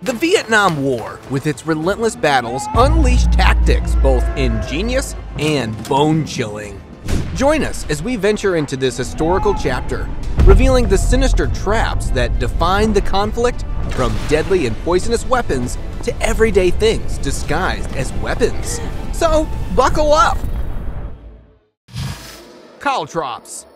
The Vietnam War, with its relentless battles, unleashed tactics both ingenious and bone chilling. Join us as we venture into this historical chapter, revealing the sinister traps that define the conflict from deadly and poisonous weapons to everyday things disguised as weapons. So, buckle up! Caltrops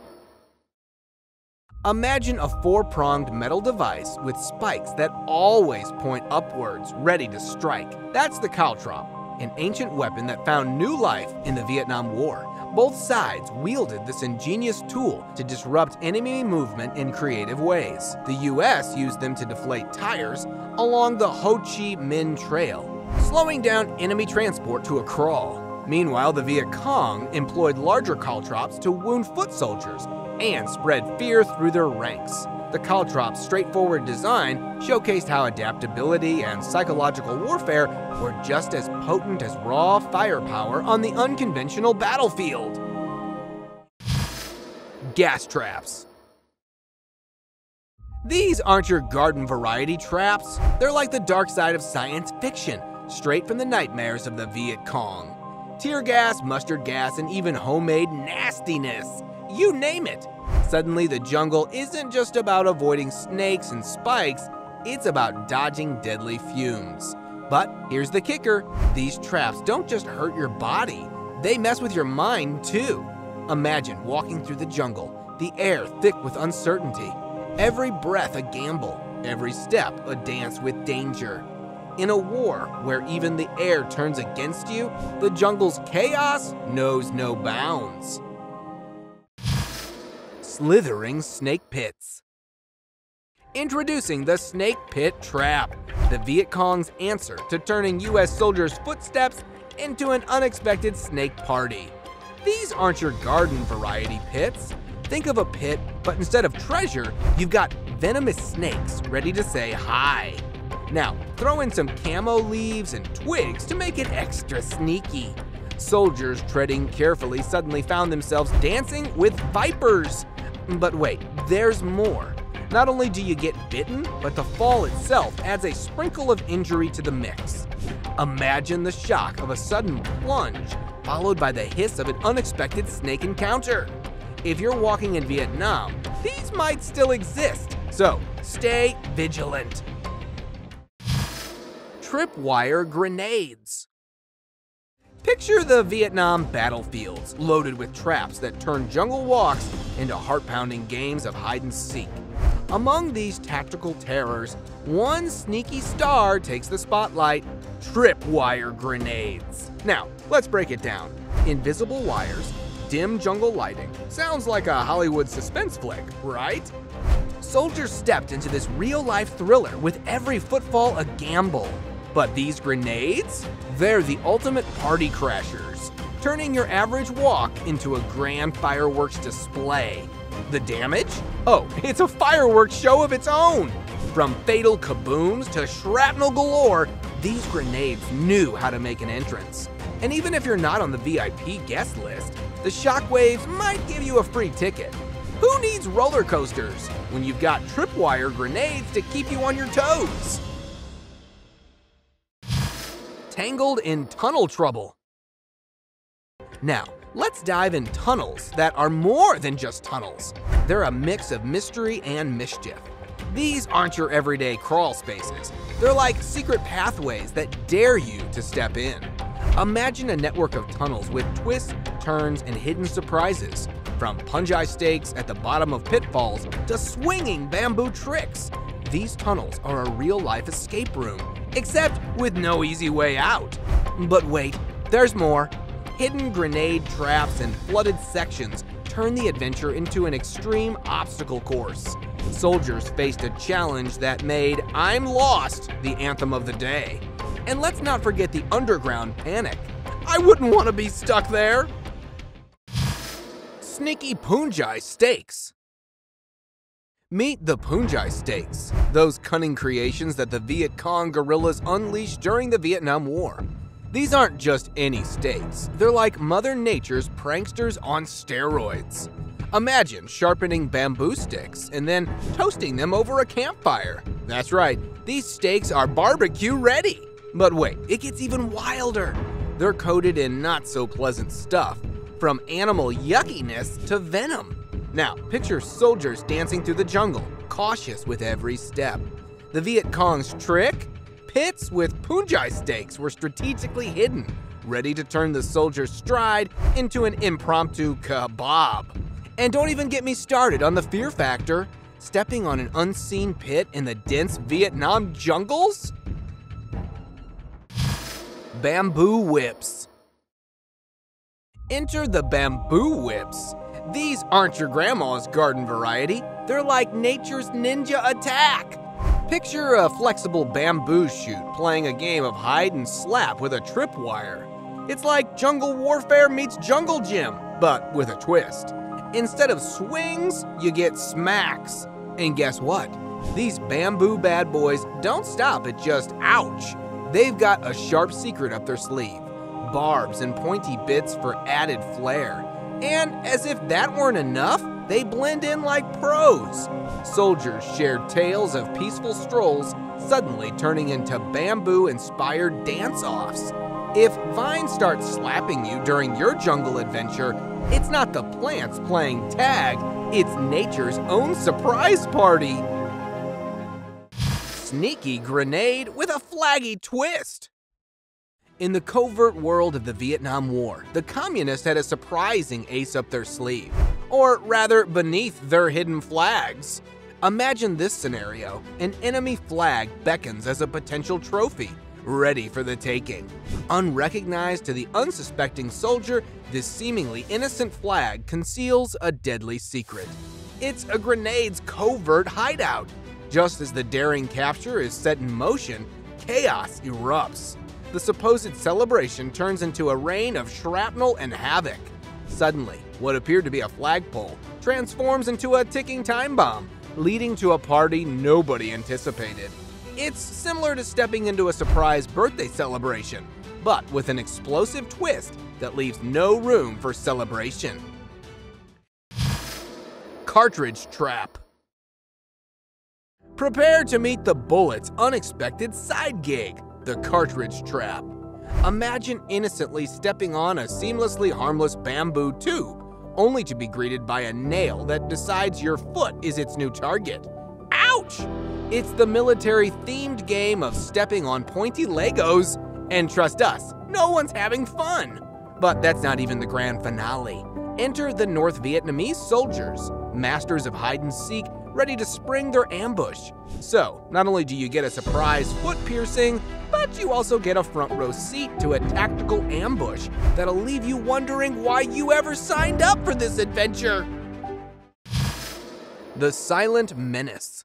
Imagine a four-pronged metal device with spikes that always point upwards, ready to strike. That's the caltrop, an ancient weapon that found new life in the Vietnam War. Both sides wielded this ingenious tool to disrupt enemy movement in creative ways. The US used them to deflate tires along the Ho Chi Minh Trail, slowing down enemy transport to a crawl. Meanwhile, the Viet Cong employed larger caltrops to wound foot soldiers and spread fear through their ranks. The caltrop's straightforward design showcased how adaptability and psychological warfare were just as potent as raw firepower on the unconventional battlefield. Gas traps. These aren't your garden variety traps. They're like the dark side of science fiction, straight from the nightmares of the Viet Cong. Tear gas, mustard gas, and even homemade nastiness. You name it. Suddenly, the jungle isn't just about avoiding snakes and spikes, it's about dodging deadly fumes. But here's the kicker these traps don't just hurt your body, they mess with your mind too. Imagine walking through the jungle, the air thick with uncertainty, every breath a gamble, every step a dance with danger. In a war where even the air turns against you, the jungle's chaos knows no bounds slithering snake pits. Introducing the Snake Pit Trap, the Viet Cong's answer to turning US soldiers' footsteps into an unexpected snake party. These aren't your garden variety pits. Think of a pit, but instead of treasure, you've got venomous snakes ready to say hi. Now, throw in some camo leaves and twigs to make it extra sneaky. Soldiers treading carefully suddenly found themselves dancing with vipers. But wait, there's more. Not only do you get bitten, but the fall itself adds a sprinkle of injury to the mix. Imagine the shock of a sudden plunge, followed by the hiss of an unexpected snake encounter. If you're walking in Vietnam, these might still exist, so stay vigilant. Tripwire grenades. Picture the Vietnam battlefields, loaded with traps that turn jungle walks into heart-pounding games of hide and seek. Among these tactical terrors, one sneaky star takes the spotlight, tripwire grenades. Now, let's break it down. Invisible wires, dim jungle lighting. Sounds like a Hollywood suspense flick, right? Soldiers stepped into this real-life thriller with every footfall a gamble. But these grenades? They're the ultimate party crashers, turning your average walk into a grand fireworks display. The damage? Oh, it's a fireworks show of its own! From fatal kabooms to shrapnel galore, these grenades knew how to make an entrance. And even if you're not on the VIP guest list, the shockwaves might give you a free ticket. Who needs roller coasters when you've got tripwire grenades to keep you on your toes? Tangled in tunnel trouble. Now, let's dive in tunnels that are more than just tunnels. They're a mix of mystery and mischief. These aren't your everyday crawl spaces. They're like secret pathways that dare you to step in. Imagine a network of tunnels with twists, turns, and hidden surprises. From punji stakes at the bottom of pitfalls to swinging bamboo tricks. These tunnels are a real-life escape room except with no easy way out. But wait, there's more. Hidden grenade traps and flooded sections turn the adventure into an extreme obstacle course. Soldiers faced a challenge that made I'm Lost the anthem of the day. And let's not forget the underground panic. I wouldn't want to be stuck there. Sneaky Punji stakes. Meet the Punji Stakes, those cunning creations that the Viet Cong guerrillas unleashed during the Vietnam War. These aren't just any stakes, they're like Mother Nature's pranksters on steroids. Imagine sharpening bamboo sticks and then toasting them over a campfire. That's right, these steaks are barbecue ready. But wait, it gets even wilder. They're coated in not so pleasant stuff, from animal yuckiness to venom. Now, picture soldiers dancing through the jungle, cautious with every step. The Viet Cong's trick? Pits with punji stakes were strategically hidden, ready to turn the soldier's stride into an impromptu kebab. And don't even get me started on the fear factor. Stepping on an unseen pit in the dense Vietnam jungles? Bamboo whips. Enter the bamboo whips. These aren't your grandma's garden variety. They're like nature's ninja attack. Picture a flexible bamboo shoot playing a game of hide and slap with a tripwire. It's like jungle warfare meets jungle gym, but with a twist. Instead of swings, you get smacks. And guess what? These bamboo bad boys don't stop at just ouch. They've got a sharp secret up their sleeve barbs and pointy bits for added flair. And as if that weren't enough, they blend in like pros. Soldiers shared tales of peaceful strolls suddenly turning into bamboo inspired dance offs. If vines start slapping you during your jungle adventure, it's not the plants playing tag, it's nature's own surprise party. Sneaky grenade with a flaggy twist. In the covert world of the Vietnam War, the communists had a surprising ace up their sleeve, or rather, beneath their hidden flags. Imagine this scenario an enemy flag beckons as a potential trophy, ready for the taking. Unrecognized to the unsuspecting soldier, this seemingly innocent flag conceals a deadly secret. It's a grenade's covert hideout. Just as the daring capture is set in motion, chaos erupts. The supposed celebration turns into a rain of shrapnel and havoc. Suddenly, what appeared to be a flagpole transforms into a ticking time bomb, leading to a party nobody anticipated. It's similar to stepping into a surprise birthday celebration, but with an explosive twist that leaves no room for celebration. Cartridge Trap Prepare to meet the bullet's unexpected side gig, the cartridge trap. Imagine innocently stepping on a seamlessly harmless bamboo tube, only to be greeted by a nail that decides your foot is its new target. Ouch! It's the military themed game of stepping on pointy Legos. And trust us, no one's having fun. But that's not even the grand finale. Enter the North Vietnamese soldiers, masters of hide and seek, ready to spring their ambush. So, not only do you get a surprise foot piercing, but you also get a front row seat to a tactical ambush that'll leave you wondering why you ever signed up for this adventure. The Silent Menace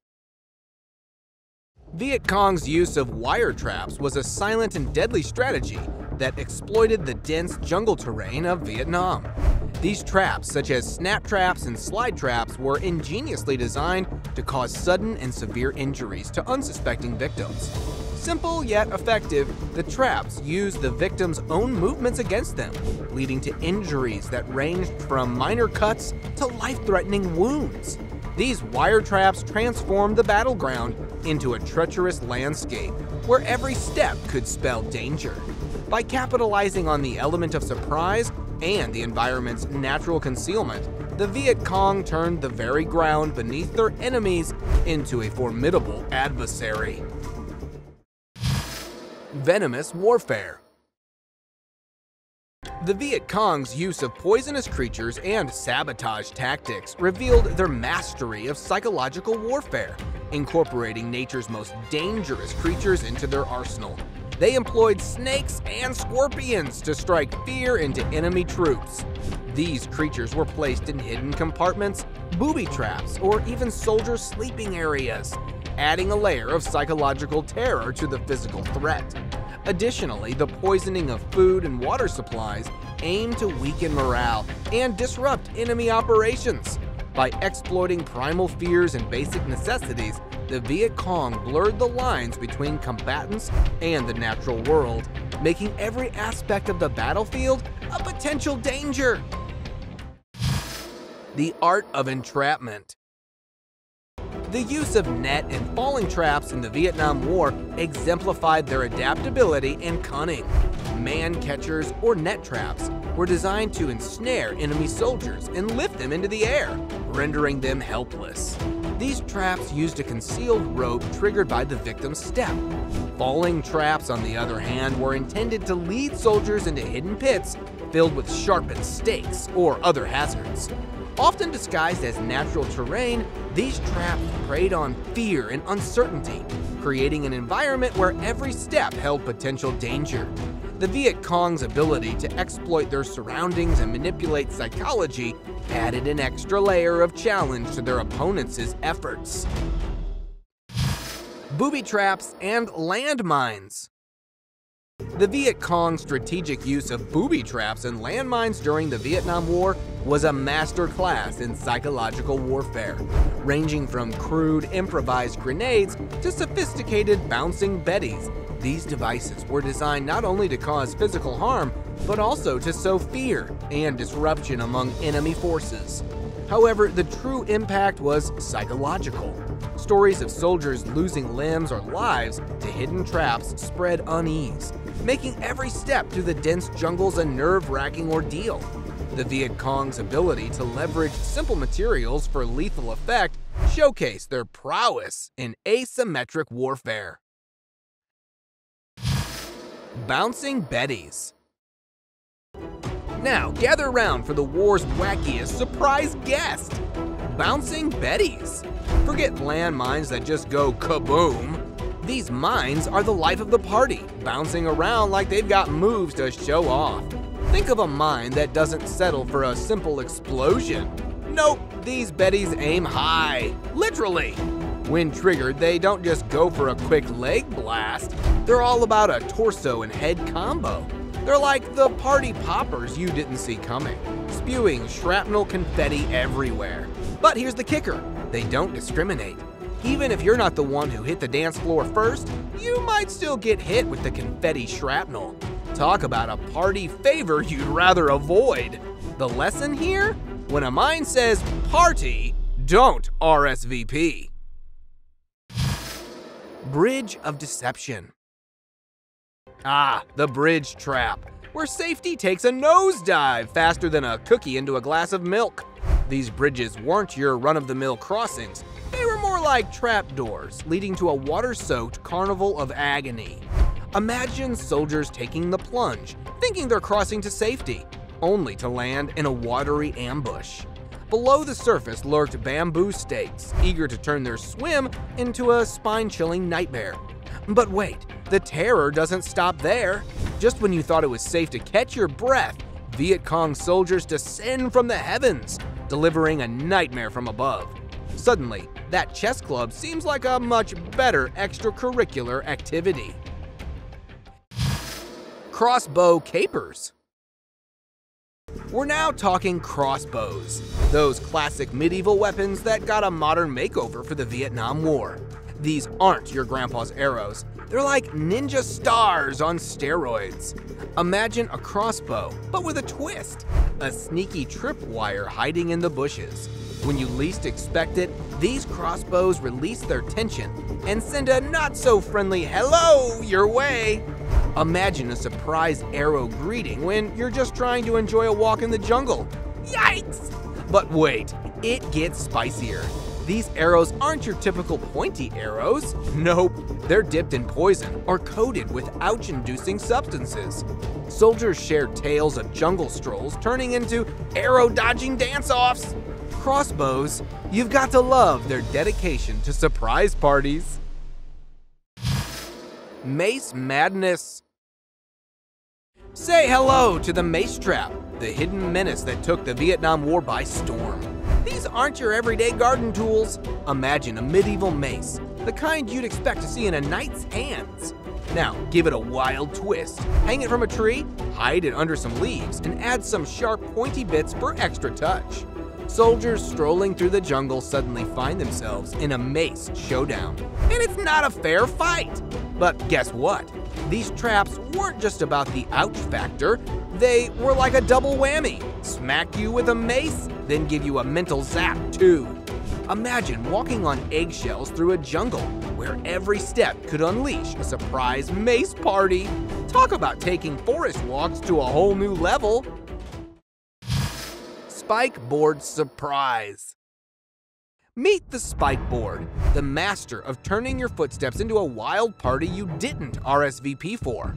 Viet Cong's use of wire traps was a silent and deadly strategy that exploited the dense jungle terrain of Vietnam. These traps, such as snap traps and slide traps, were ingeniously designed to cause sudden and severe injuries to unsuspecting victims. Simple yet effective, the traps used the victim's own movements against them, leading to injuries that ranged from minor cuts to life threatening wounds. These wire traps transformed the battleground into a treacherous landscape where every step could spell danger. By capitalizing on the element of surprise and the environment's natural concealment, the Viet Cong turned the very ground beneath their enemies into a formidable adversary. Venomous Warfare the Viet Cong's use of poisonous creatures and sabotage tactics revealed their mastery of psychological warfare, incorporating nature's most dangerous creatures into their arsenal. They employed snakes and scorpions to strike fear into enemy troops. These creatures were placed in hidden compartments, booby traps, or even soldier sleeping areas, adding a layer of psychological terror to the physical threat. Additionally, the poisoning of food and water supplies aim to weaken morale and disrupt enemy operations. By exploiting primal fears and basic necessities, the Viet Cong blurred the lines between combatants and the natural world, making every aspect of the battlefield a potential danger. the art of entrapment. The use of net and falling traps in the Vietnam War exemplified their adaptability and cunning. Man catchers or net traps were designed to ensnare enemy soldiers and lift them into the air, rendering them helpless. These traps used a concealed rope triggered by the victim's step. Falling traps, on the other hand, were intended to lead soldiers into hidden pits filled with sharpened stakes or other hazards. Often disguised as natural terrain, these traps preyed on fear and uncertainty, creating an environment where every step held potential danger. The Viet Cong's ability to exploit their surroundings and manipulate psychology added an extra layer of challenge to their opponents' efforts. Booby traps and landmines. The Viet Cong's strategic use of booby traps and landmines during the Vietnam War was a masterclass in psychological warfare, ranging from crude improvised grenades to sophisticated bouncing betties. These devices were designed not only to cause physical harm, but also to sow fear and disruption among enemy forces. However, the true impact was psychological. Stories of soldiers losing limbs or lives to hidden traps spread unease, making every step through the dense jungles a nerve-wracking ordeal. The Viet Cong's ability to leverage simple materials for lethal effect showcased their prowess in asymmetric warfare. Bouncing Betties Now, gather around for the war's wackiest surprise guest! Bouncing Betties! Forget landmines that just go kaboom! These mines are the life of the party, bouncing around like they've got moves to show off. Think of a mine that doesn't settle for a simple explosion. Nope, these Betties aim high, literally. When triggered, they don't just go for a quick leg blast, they're all about a torso and head combo. They're like the party poppers you didn't see coming, spewing shrapnel confetti everywhere. But here's the kicker they don't discriminate. Even if you're not the one who hit the dance floor first, you might still get hit with the confetti shrapnel. Talk about a party favor you'd rather avoid. The lesson here? When a mine says party, don't RSVP. Bridge of Deception. Ah, the bridge trap, where safety takes a nosedive faster than a cookie into a glass of milk. These bridges weren't your run of the mill crossings, they were more like trapdoors, leading to a water soaked carnival of agony. Imagine soldiers taking the plunge, thinking they're crossing to safety, only to land in a watery ambush. Below the surface lurked bamboo stakes, eager to turn their swim into a spine chilling nightmare. But wait, the terror doesn't stop there. Just when you thought it was safe to catch your breath, Viet Cong soldiers descend from the heavens, delivering a nightmare from above. Suddenly, that chess club seems like a much better extracurricular activity. Crossbow capers. We're now talking crossbows, those classic medieval weapons that got a modern makeover for the Vietnam War. These aren't your grandpa's arrows, they're like ninja stars on steroids. Imagine a crossbow, but with a twist. A sneaky tripwire hiding in the bushes. When you least expect it, these crossbows release their tension and send a not so friendly hello your way. Imagine a surprise arrow greeting when you're just trying to enjoy a walk in the jungle. Yikes! But wait, it gets spicier. These arrows aren't your typical pointy arrows. Nope, they're dipped in poison or coated with ouch-inducing substances. Soldiers shared tales of jungle strolls turning into arrow-dodging dance-offs. Crossbows, you've got to love their dedication to surprise parties. Mace Madness Say hello to the mace trap, the hidden menace that took the Vietnam War by storm. These aren't your everyday garden tools. Imagine a medieval mace, the kind you'd expect to see in a knight's hands. Now, give it a wild twist. Hang it from a tree, hide it under some leaves, and add some sharp pointy bits for extra touch. Soldiers strolling through the jungle suddenly find themselves in a mace showdown. And it's not a fair fight. But guess what? These traps weren't just about the ouch factor, they were like a double whammy. Smack you with a mace, then give you a mental zap too. Imagine walking on eggshells through a jungle where every step could unleash a surprise mace party. Talk about taking forest walks to a whole new level. Spike Board Surprise Meet the Spike Board, the master of turning your footsteps into a wild party you didn't RSVP for.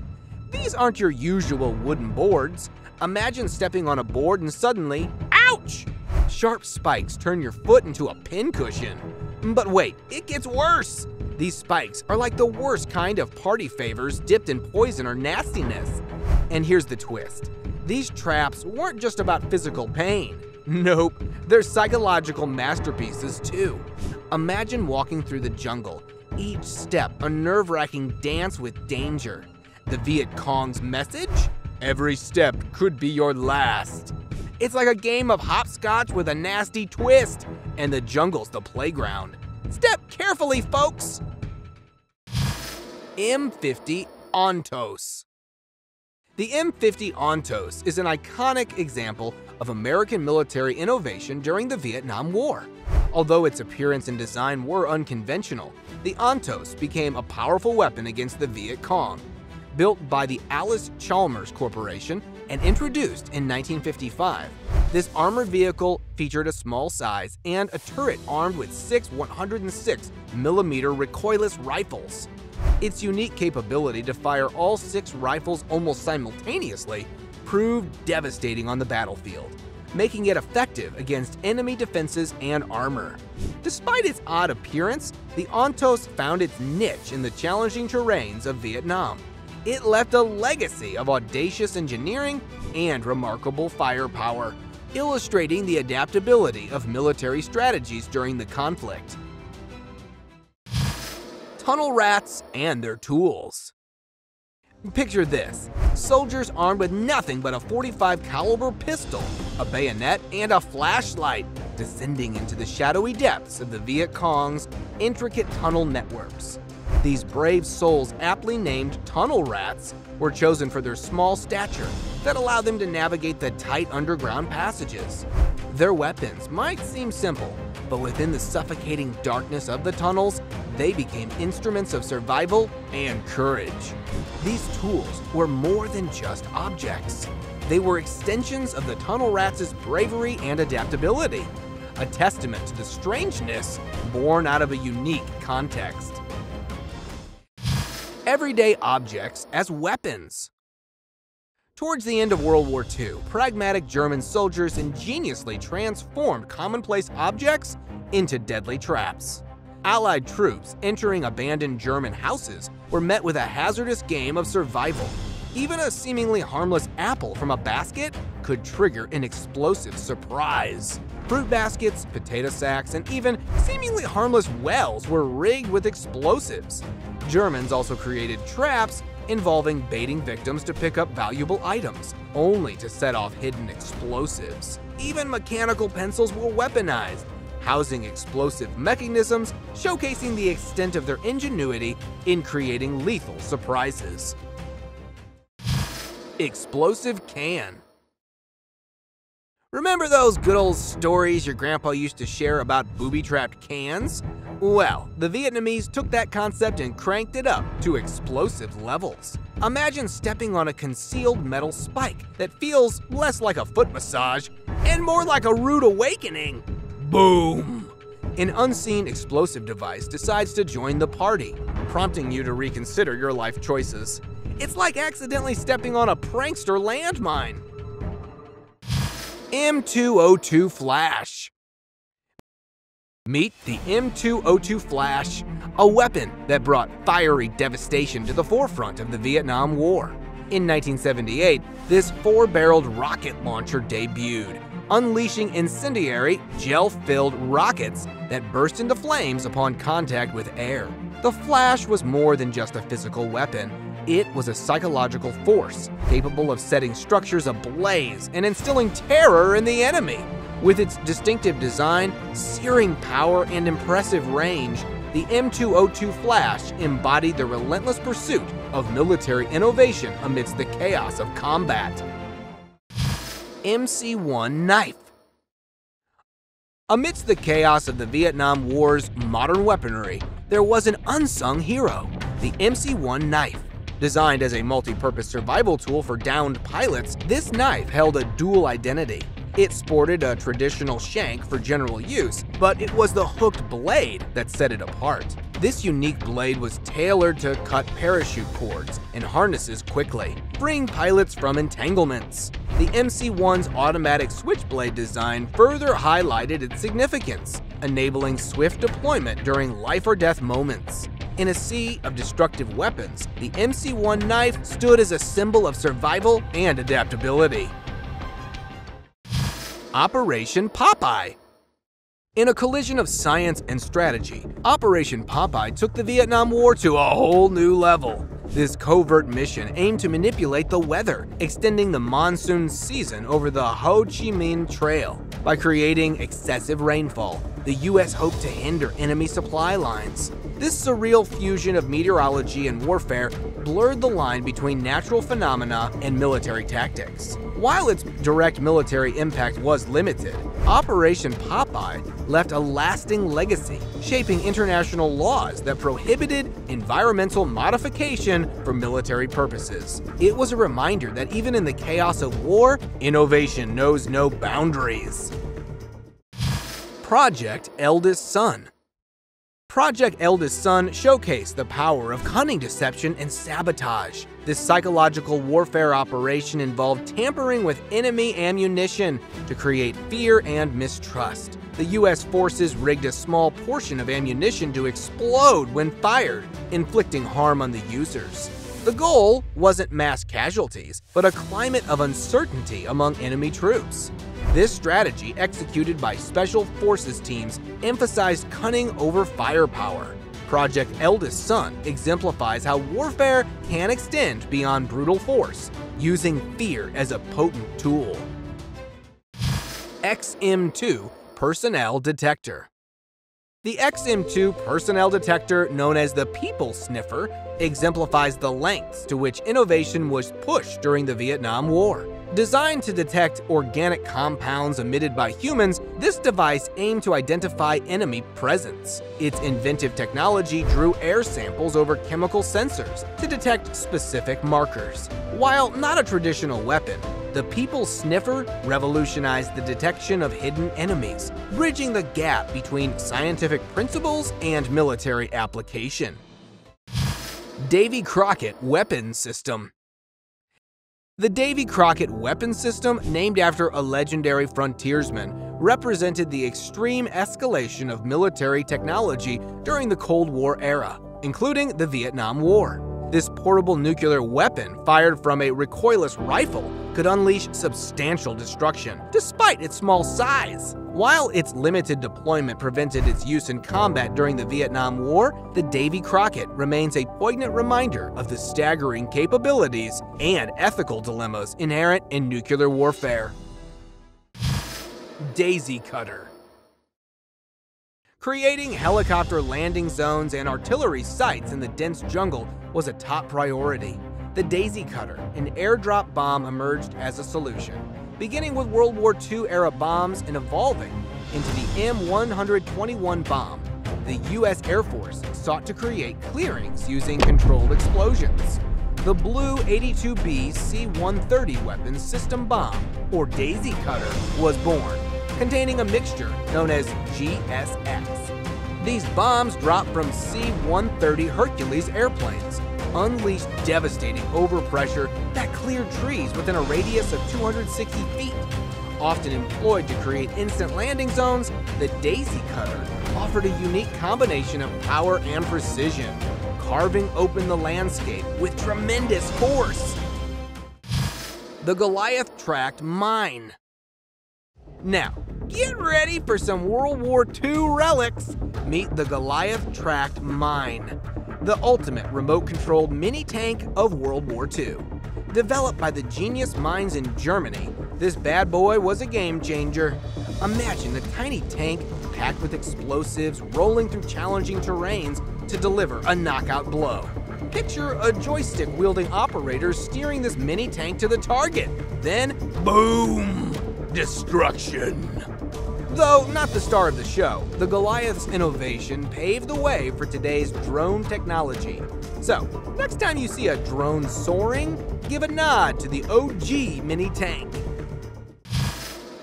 These aren't your usual wooden boards. Imagine stepping on a board and suddenly, ouch! Sharp spikes turn your foot into a pincushion. But wait, it gets worse! These spikes are like the worst kind of party favors dipped in poison or nastiness. And here's the twist. These traps weren't just about physical pain. Nope, they're psychological masterpieces too. Imagine walking through the jungle, each step a nerve-wracking dance with danger. The Viet Cong's message? Every step could be your last. It's like a game of hopscotch with a nasty twist, and the jungle's the playground. Step carefully, folks! M50 Ontos the M50 Ontos is an iconic example of American military innovation during the Vietnam War. Although its appearance and design were unconventional, the Ontos became a powerful weapon against the Viet Cong. Built by the Allis-Chalmers Corporation and introduced in 1955, this armored vehicle featured a small size and a turret armed with six 106 millimeter recoilless rifles. Its unique capability to fire all six rifles almost simultaneously proved devastating on the battlefield, making it effective against enemy defenses and armor. Despite its odd appearance, the Ontos found its niche in the challenging terrains of Vietnam. It left a legacy of audacious engineering and remarkable firepower, illustrating the adaptability of military strategies during the conflict tunnel rats, and their tools. Picture this, soldiers armed with nothing but a 45 caliber pistol, a bayonet, and a flashlight, descending into the shadowy depths of the Viet Cong's intricate tunnel networks. These brave souls, aptly named tunnel rats, were chosen for their small stature that allowed them to navigate the tight underground passages. Their weapons might seem simple, but within the suffocating darkness of the tunnels, they became instruments of survival and courage. These tools were more than just objects. They were extensions of the tunnel rats' bravery and adaptability, a testament to the strangeness born out of a unique context. Everyday objects as weapons. Towards the end of World War II, pragmatic German soldiers ingeniously transformed commonplace objects into deadly traps. Allied troops entering abandoned German houses were met with a hazardous game of survival. Even a seemingly harmless apple from a basket could trigger an explosive surprise. Fruit baskets, potato sacks, and even seemingly harmless wells were rigged with explosives. Germans also created traps involving baiting victims to pick up valuable items, only to set off hidden explosives. Even mechanical pencils were weaponized, housing explosive mechanisms, showcasing the extent of their ingenuity in creating lethal surprises. Explosive Can Remember those good old stories your grandpa used to share about booby-trapped cans? Well, the Vietnamese took that concept and cranked it up to explosive levels. Imagine stepping on a concealed metal spike that feels less like a foot massage and more like a rude awakening. Boom! An unseen explosive device decides to join the party, prompting you to reconsider your life choices. It's like accidentally stepping on a prankster landmine. M202 Flash. Meet the M202 Flash, a weapon that brought fiery devastation to the forefront of the Vietnam War. In 1978, this four-barreled rocket launcher debuted, unleashing incendiary, gel-filled rockets that burst into flames upon contact with air. The Flash was more than just a physical weapon. It was a psychological force, capable of setting structures ablaze and instilling terror in the enemy. With its distinctive design, searing power, and impressive range, the M202 Flash embodied the relentless pursuit of military innovation amidst the chaos of combat. MC-1 Knife Amidst the chaos of the Vietnam War's modern weaponry, there was an unsung hero, the MC-1 knife. Designed as a multi-purpose survival tool for downed pilots, this knife held a dual identity. It sported a traditional shank for general use, but it was the hooked blade that set it apart. This unique blade was tailored to cut parachute cords and harnesses quickly, freeing pilots from entanglements. The MC-1's automatic switchblade design further highlighted its significance, enabling swift deployment during life-or-death moments. In a sea of destructive weapons, the MC-1 knife stood as a symbol of survival and adaptability. Operation Popeye in a collision of science and strategy, Operation Popeye took the Vietnam War to a whole new level. This covert mission aimed to manipulate the weather, extending the monsoon season over the Ho Chi Minh Trail. By creating excessive rainfall, the US hoped to hinder enemy supply lines. This surreal fusion of meteorology and warfare blurred the line between natural phenomena and military tactics. While its direct military impact was limited, Operation Popeye left a lasting legacy, shaping international laws that prohibited environmental modification for military purposes. It was a reminder that even in the chaos of war, innovation knows no boundaries. Project Eldest Son Project Eldest Son showcased the power of cunning deception and sabotage. This psychological warfare operation involved tampering with enemy ammunition to create fear and mistrust. The US forces rigged a small portion of ammunition to explode when fired, inflicting harm on the users. The goal wasn't mass casualties, but a climate of uncertainty among enemy troops. This strategy, executed by Special Forces teams, emphasized cunning over firepower. Project Eldest Son exemplifies how warfare can extend beyond brutal force, using fear as a potent tool. XM2 Personnel Detector the XM2 personnel detector, known as the People Sniffer, exemplifies the lengths to which innovation was pushed during the Vietnam War. Designed to detect organic compounds emitted by humans, this device aimed to identify enemy presence. Its inventive technology drew air samples over chemical sensors to detect specific markers. While not a traditional weapon, the People Sniffer revolutionized the detection of hidden enemies, bridging the gap between scientific principles and military application. Davy Crockett Weapon System the Davy Crockett weapon system, named after a legendary frontiersman, represented the extreme escalation of military technology during the Cold War era, including the Vietnam War. This portable nuclear weapon, fired from a recoilless rifle, could unleash substantial destruction, despite its small size. While its limited deployment prevented its use in combat during the Vietnam War, the Davy Crockett remains a poignant reminder of the staggering capabilities and ethical dilemmas inherent in nuclear warfare. Daisy Cutter Creating helicopter landing zones and artillery sites in the dense jungle was a top priority. The Daisy Cutter, an airdrop bomb, emerged as a solution, beginning with World War II era bombs and evolving into the M121 bomb. The U.S. Air Force sought to create clearings using controlled explosions. The BLU-82B C-130 weapons system bomb, or Daisy Cutter, was born containing a mixture known as GSX. These bombs dropped from C-130 Hercules airplanes, unleashed devastating overpressure that cleared trees within a radius of 260 feet. Often employed to create instant landing zones, the Daisy Cutter offered a unique combination of power and precision, carving open the landscape with tremendous force. The Goliath Tracked Mine now, get ready for some World War II relics. Meet the Goliath Tracked Mine, the ultimate remote-controlled mini-tank of World War II. Developed by the genius minds in Germany, this bad boy was a game changer. Imagine a tiny tank packed with explosives, rolling through challenging terrains to deliver a knockout blow. Picture a joystick wielding operator steering this mini tank to the target. Then, boom! Destruction! Though not the star of the show, the Goliath's innovation paved the way for today's drone technology. So, next time you see a drone soaring, give a nod to the OG mini tank.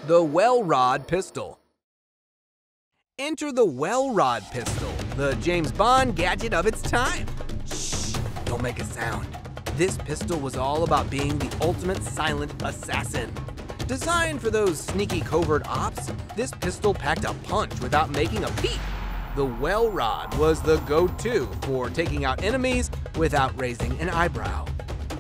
The Welrod Pistol. Enter the Welrod Pistol, the James Bond gadget of its time. Shh, don't make a sound. This pistol was all about being the ultimate silent assassin. Designed for those sneaky covert ops, this pistol packed a punch without making a peep. The Welrod was the go-to for taking out enemies without raising an eyebrow.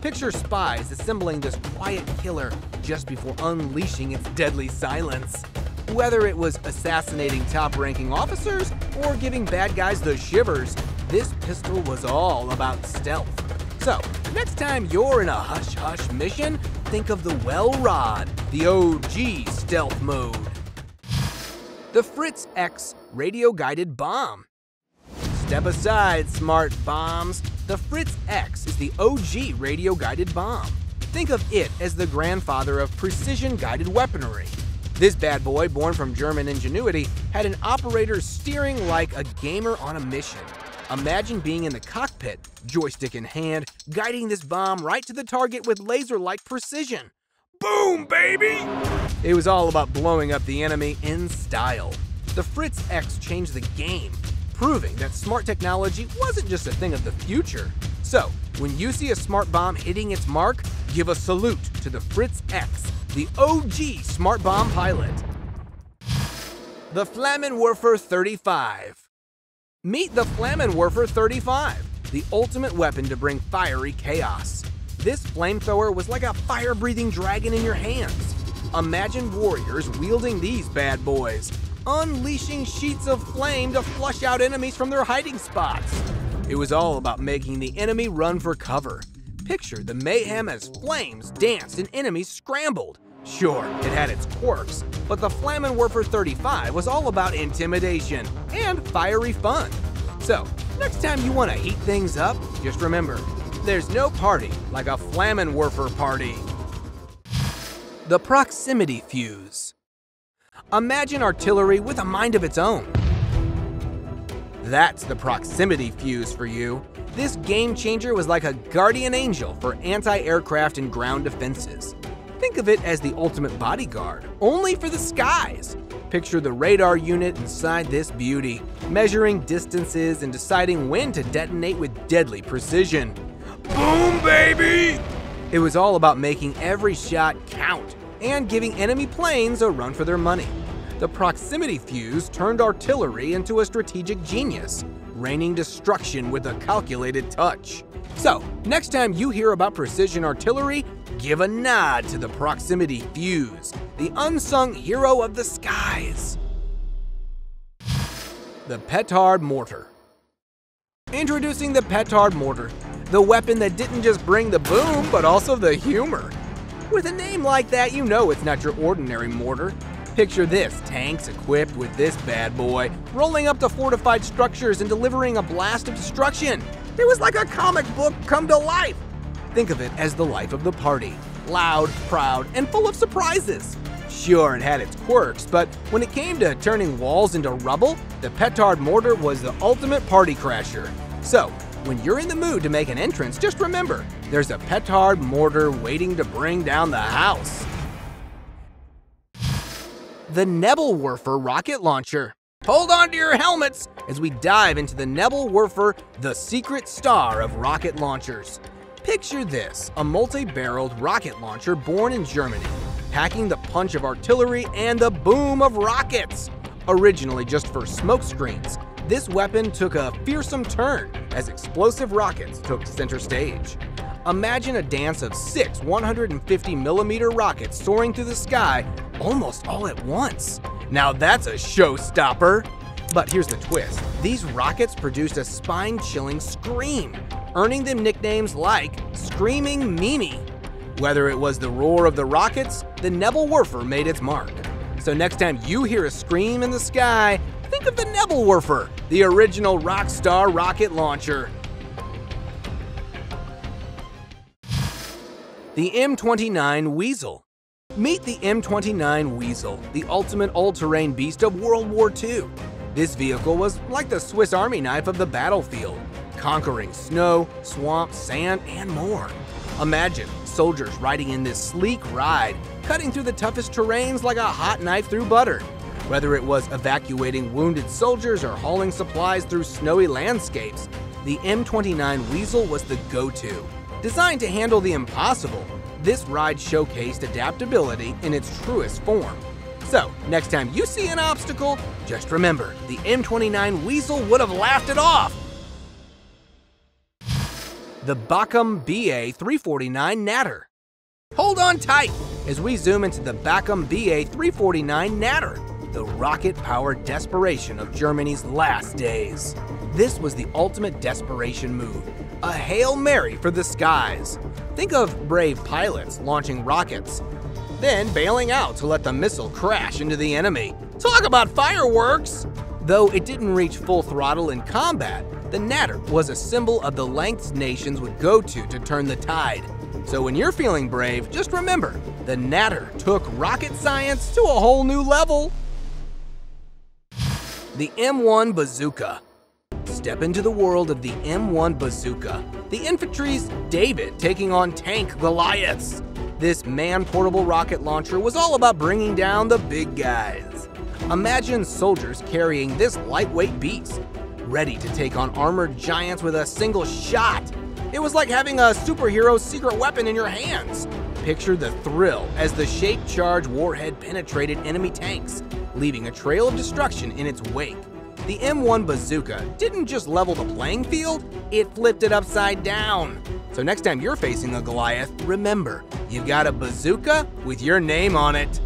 Picture spies assembling this quiet killer just before unleashing its deadly silence. Whether it was assassinating top-ranking officers or giving bad guys the shivers, this pistol was all about stealth. So, next time you're in a hush-hush mission, think of the Welrod, the OG stealth mode. The Fritz X radio-guided bomb. Step aside, smart bombs. The Fritz X is the OG radio-guided bomb. Think of it as the grandfather of precision-guided weaponry. This bad boy, born from German ingenuity, had an operator steering like a gamer on a mission. Imagine being in the cockpit, joystick in hand, guiding this bomb right to the target with laser-like precision. Boom, baby! It was all about blowing up the enemy in style. The Fritz X changed the game, proving that smart technology wasn't just a thing of the future. So, when you see a smart bomb hitting its mark, give a salute to the Fritz X, the OG smart bomb pilot. The Flammenwerfer 35. Meet the Flammenwerfer 35, the ultimate weapon to bring fiery chaos. This flamethrower was like a fire-breathing dragon in your hands. Imagine warriors wielding these bad boys, unleashing sheets of flame to flush out enemies from their hiding spots. It was all about making the enemy run for cover. Picture the mayhem as flames danced and enemies scrambled. Sure, it had its quirks, but the Flammenwerfer 35 was all about intimidation and fiery fun. So, next time you want to heat things up, just remember, there's no party like a Flammenwerfer party. The Proximity Fuse Imagine artillery with a mind of its own. That's the proximity fuse for you. This game changer was like a guardian angel for anti-aircraft and ground defenses. Think of it as the ultimate bodyguard, only for the skies. Picture the radar unit inside this beauty, measuring distances and deciding when to detonate with deadly precision. Boom, baby! It was all about making every shot count and giving enemy planes a run for their money. The proximity fuse turned artillery into a strategic genius, raining destruction with a calculated touch. So, next time you hear about precision artillery, give a nod to the proximity fuse, the unsung hero of the skies. The Petard Mortar Introducing the Petard Mortar, the weapon that didn't just bring the boom, but also the humor. With a name like that, you know it's not your ordinary mortar. Picture this tanks equipped with this bad boy, rolling up to fortified structures and delivering a blast of destruction. It was like a comic book come to life. Think of it as the life of the party loud, proud, and full of surprises. Sure, it had its quirks, but when it came to turning walls into rubble, the Petard mortar was the ultimate party crasher. So, when you're in the mood to make an entrance, just remember, there's a petard mortar waiting to bring down the house. The Nebelwerfer rocket launcher. Hold on to your helmets as we dive into the Nebelwerfer, the secret star of rocket launchers. Picture this, a multi-barreled rocket launcher born in Germany, packing the punch of artillery and the boom of rockets. Originally just for smoke screens, this weapon took a fearsome turn as explosive rockets took center stage. Imagine a dance of six 150 millimeter rockets soaring through the sky almost all at once. Now that's a showstopper! But here's the twist. These rockets produced a spine-chilling scream, earning them nicknames like Screaming Mimi. Whether it was the roar of the rockets, the Neville Nebelwerfer made its mark. So next time you hear a scream in the sky, Think of the Neville Nebelwerfer, the original Rockstar rocket launcher. The M29 Weasel. Meet the M29 Weasel, the ultimate all-terrain beast of World War II. This vehicle was like the Swiss Army knife of the battlefield, conquering snow, swamp, sand, and more. Imagine soldiers riding in this sleek ride, cutting through the toughest terrains like a hot knife through butter. Whether it was evacuating wounded soldiers or hauling supplies through snowy landscapes, the M29 Weasel was the go-to. Designed to handle the impossible, this ride showcased adaptability in its truest form. So, next time you see an obstacle, just remember, the M29 Weasel would have laughed it off the Bachem BA349 Natter. Hold on tight as we zoom into the Bachem BA349 Natter, the rocket-powered desperation of Germany's last days. This was the ultimate desperation move, a Hail Mary for the skies. Think of brave pilots launching rockets, then bailing out to let the missile crash into the enemy. Talk about fireworks! Though it didn't reach full throttle in combat, the Natter was a symbol of the lengths nations would go to to turn the tide. So when you're feeling brave, just remember, the Natter took rocket science to a whole new level. The M1 Bazooka. Step into the world of the M1 Bazooka, the infantry's David taking on tank Goliaths. This man-portable rocket launcher was all about bringing down the big guys. Imagine soldiers carrying this lightweight beast, ready to take on armored giants with a single shot. It was like having a superhero's secret weapon in your hands. Picture the thrill as the shape charge warhead penetrated enemy tanks, leaving a trail of destruction in its wake. The M1 bazooka didn't just level the playing field, it flipped it upside down. So next time you're facing a Goliath, remember, you've got a bazooka with your name on it.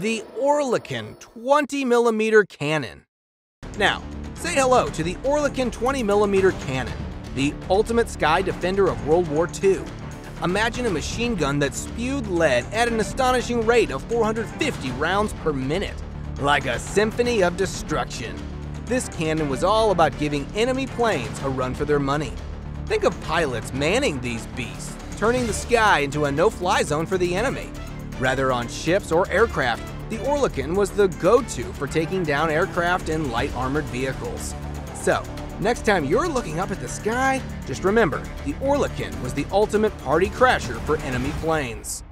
The Oerlikon 20mm cannon. Now, say hello to the Oerlikon 20mm cannon, the ultimate sky defender of World War II. Imagine a machine gun that spewed lead at an astonishing rate of 450 rounds per minute, like a symphony of destruction. This cannon was all about giving enemy planes a run for their money. Think of pilots manning these beasts, turning the sky into a no-fly zone for the enemy. Rather on ships or aircraft, the Oerlikon was the go-to for taking down aircraft and light armored vehicles. So, next time you're looking up at the sky, just remember, the Oerlikon was the ultimate party crasher for enemy planes.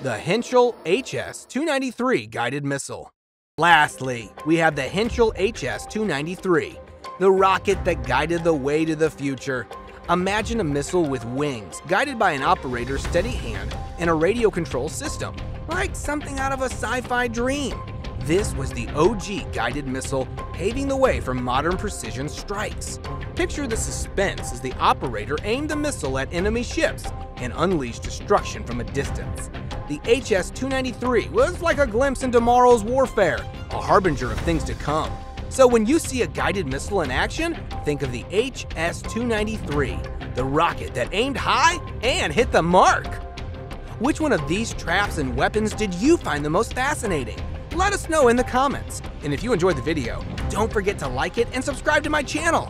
The Henschel HS-293 Guided Missile. Lastly, we have the Henschel HS-293, the rocket that guided the way to the future. Imagine a missile with wings, guided by an operator's steady hand and a radio control system like something out of a sci-fi dream. This was the OG guided missile paving the way for modern precision strikes. Picture the suspense as the operator aimed the missile at enemy ships and unleashed destruction from a distance. The HS-293 was like a glimpse into tomorrow's warfare, a harbinger of things to come. So when you see a guided missile in action, think of the HS-293, the rocket that aimed high and hit the mark. Which one of these traps and weapons did you find the most fascinating? Let us know in the comments. And if you enjoyed the video, don't forget to like it and subscribe to my channel.